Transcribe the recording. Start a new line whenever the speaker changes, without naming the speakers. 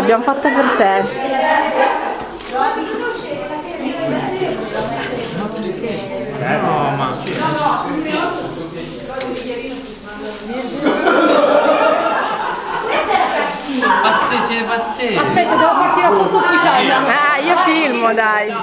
L'abbiamo fatta per te.
No, ma... Pazzesco, siete pazzeschi!
Aspetta, devo farti la foto ufficiale.
Ah, io filmo, dai.